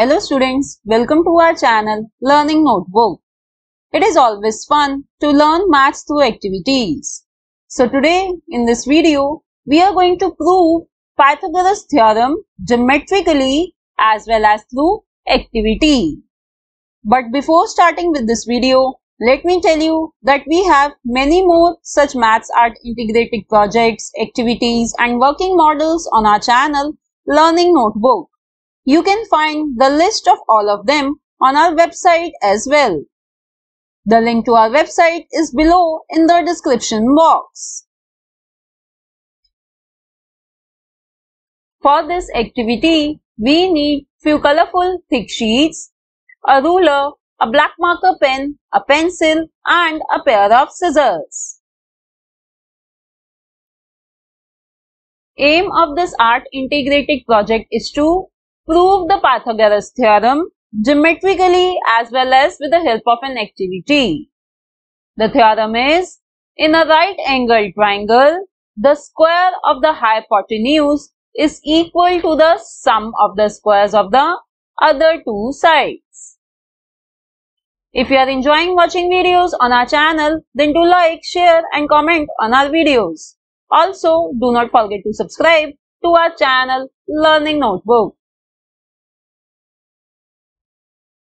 Hello students, welcome to our channel Learning Notebook. It is always fun to learn maths through activities. So today in this video, we are going to prove Pythagoras theorem geometrically as well as through activity. But before starting with this video, let me tell you that we have many more such maths art integrated projects, activities and working models on our channel Learning Notebook. You can find the list of all of them on our website as well. The link to our website is below in the description box. For this activity, we need few colorful thick sheets, a ruler, a black marker pen, a pencil and a pair of scissors. Aim of this art integrated project is to prove the Pythagoras theorem geometrically as well as with the help of an activity. The theorem is, in a right angled triangle, the square of the hypotenuse is equal to the sum of the squares of the other two sides. If you are enjoying watching videos on our channel, then do like, share and comment on our videos. Also, do not forget to subscribe to our channel Learning Notebook.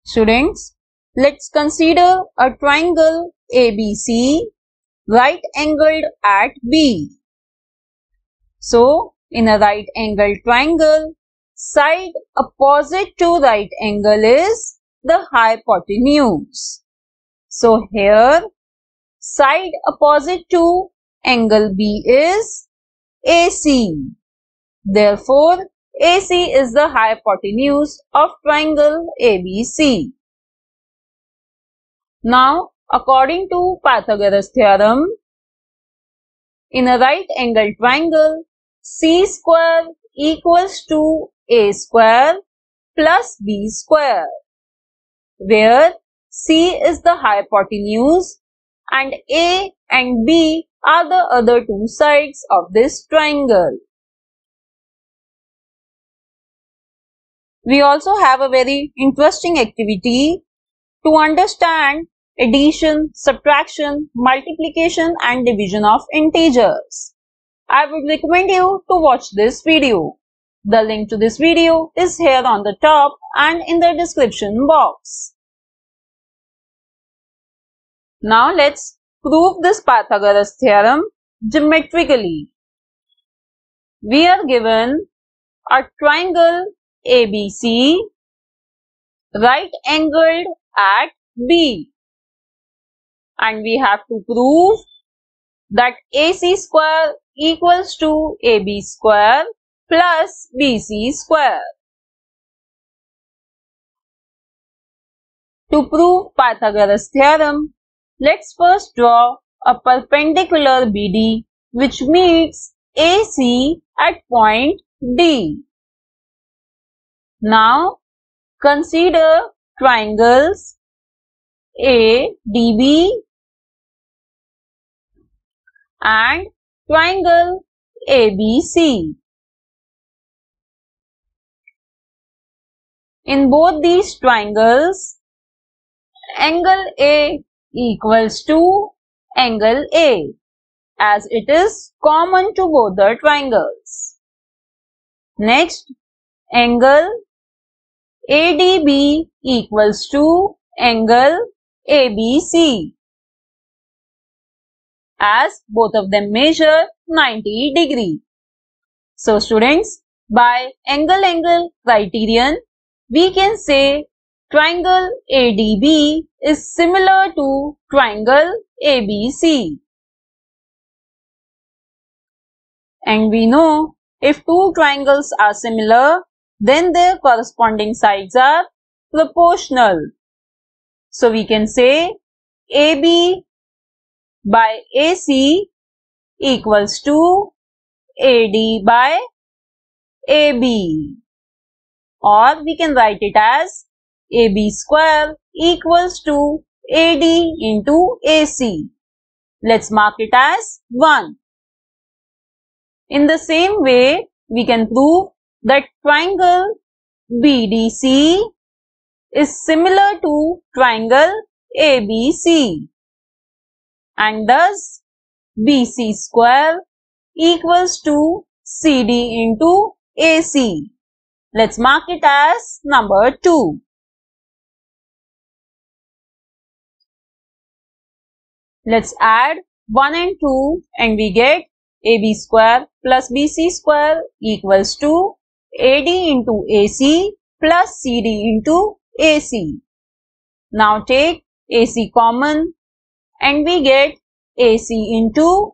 Students, let's consider a triangle ABC right angled at B. So, in a right angled triangle, side opposite to right angle is the hypotenuse. So, here side opposite to angle B is AC. Therefore, AC is the hypotenuse of triangle ABC. Now, according to Pythagoras theorem, in a right angled triangle, C square equals to A square plus B square, where C is the hypotenuse and A and B are the other two sides of this triangle. We also have a very interesting activity to understand addition, subtraction, multiplication and division of integers. I would recommend you to watch this video. The link to this video is here on the top and in the description box. Now let's prove this Pythagoras theorem geometrically. We are given a triangle ABC right angled at B. And we have to prove that AC square equals to AB square plus BC square. To prove Pythagoras theorem, let's first draw a perpendicular BD which meets AC at point D. Now consider triangles ADB and triangle ABC. In both these triangles, angle A equals to angle A as it is common to both the triangles. Next, angle ADB equals to angle ABC as both of them measure 90 degree. So students, by angle-angle criterion, we can say triangle ADB is similar to triangle ABC. And we know if two triangles are similar, then their corresponding sides are proportional. So we can say AB by AC equals to AD by AB. Or we can write it as AB square equals to AD into AC. Let's mark it as 1. In the same way, we can prove that triangle BDC is similar to triangle ABC and thus BC square equals to CD into AC. Let's mark it as number 2. Let's add 1 and 2 and we get AB square plus BC square equals to AD into AC plus CD into AC. Now take AC common and we get AC into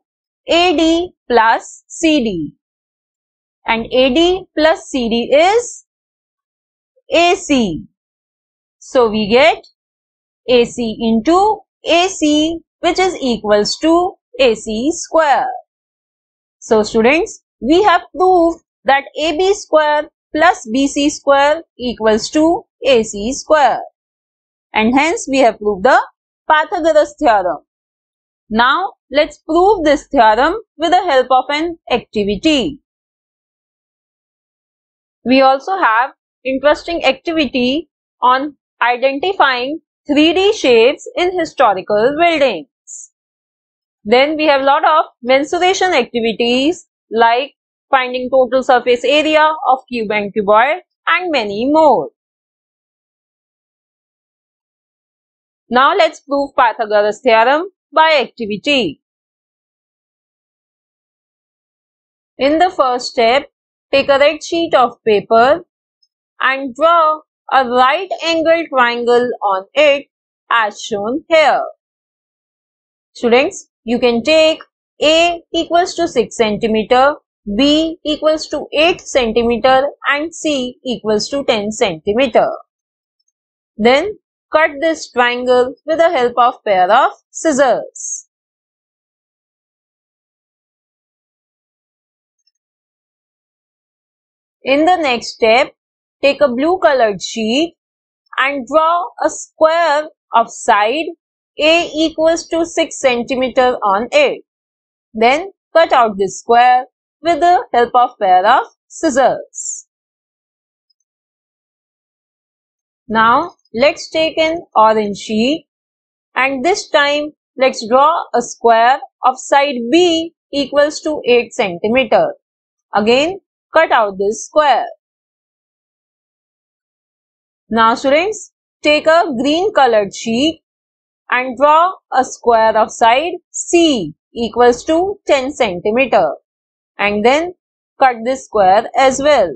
AD plus CD. And AD plus CD is AC. So we get AC into AC which is equals to AC square. So students, we have proved that AB square plus BC square equals to AC square. And hence we have proved the Pythagoras theorem. Now let's prove this theorem with the help of an activity. We also have interesting activity on identifying 3D shapes in historical buildings. Then we have lot of mensuration activities like finding total surface area of cube and cuboid and many more. Now let's prove Pythagoras theorem by activity. In the first step, take a red sheet of paper and draw a right angle triangle on it as shown here. Students, you can take A equals to 6 centimeter, B equals to 8 centimeter and C equals to 10 centimeter. Then cut this triangle with the help of pair of scissors. In the next step, take a blue colored sheet and draw a square of side a equals to 6 centimeter on it. Then cut out this square with the help of pair of scissors. Now let's take an orange sheet and this time let's draw a square of side B equals to 8 centimeter. Again cut out this square. Now students take a green colored sheet and draw a square of side C equals to 10 centimeter and then cut this square as well.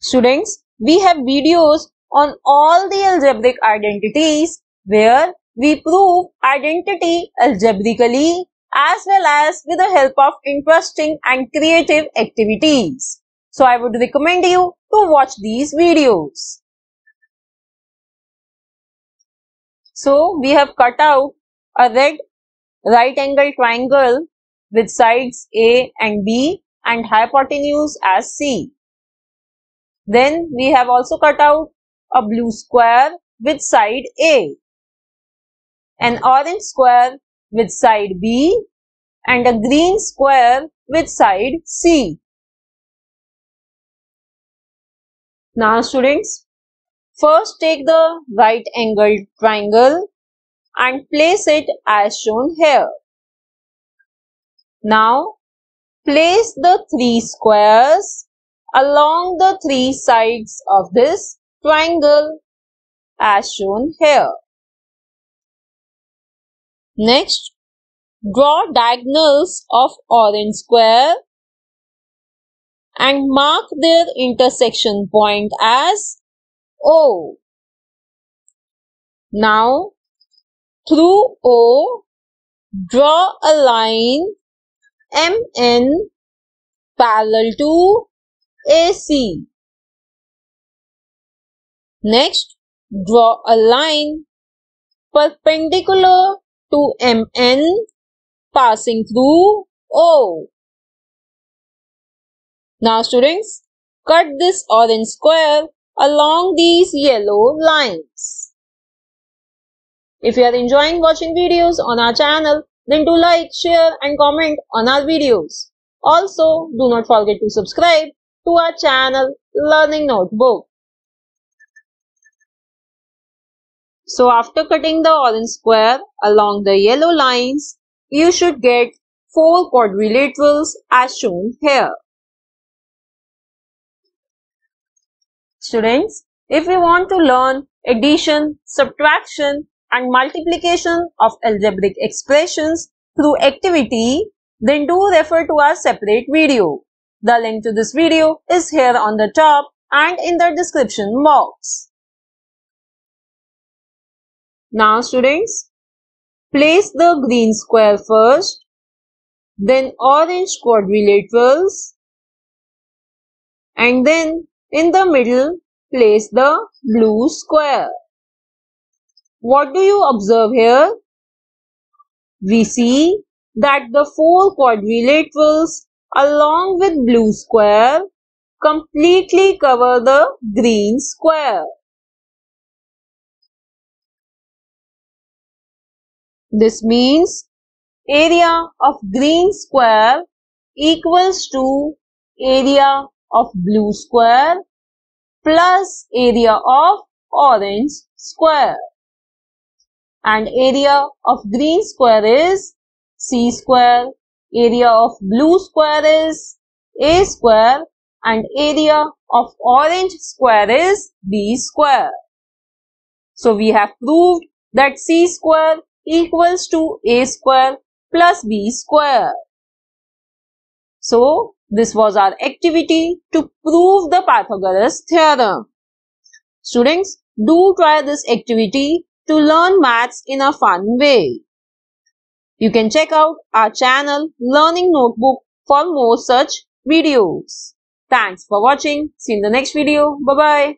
Students, we have videos on all the algebraic identities where we prove identity algebraically as well as with the help of interesting and creative activities. So I would recommend you to watch these videos. So we have cut out a red right angle triangle with sides A and B and hypotenuse as C. Then we have also cut out a blue square with side A, an orange square with side B and a green square with side C. Now students, First take the right angled triangle and place it as shown here. Now place the three squares along the three sides of this triangle as shown here. Next, draw diagonals of orange square and mark their intersection point as O. Now, through O, draw a line MN parallel to AC. Next, draw a line perpendicular to MN passing through O. Now students, cut this orange square along these yellow lines. If you are enjoying watching videos on our channel, then do like, share and comment on our videos. Also, do not forget to subscribe to our channel learning notebook. So after cutting the orange square along the yellow lines, you should get four quadrilaterals as shown here. Students, if you want to learn addition, subtraction and multiplication of algebraic expressions through activity, then do refer to our separate video. The link to this video is here on the top and in the description box. Now students, place the green square first, then orange quadrilaterals and then in the middle place the blue square. What do you observe here? We see that the four quadrilaterals along with blue square completely cover the green square. This means area of green square equals to area of blue square plus area of orange square. And area of green square is c square, area of blue square is a square and area of orange square is b square. So we have proved that c square equals to a square plus b square. So this was our activity to prove the Pythagoras theorem. Students, do try this activity to learn maths in a fun way. You can check out our channel Learning Notebook for more such videos. Thanks for watching. See you in the next video. Bye-bye.